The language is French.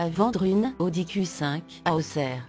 À vendre une Audi Q5 à Auxerre.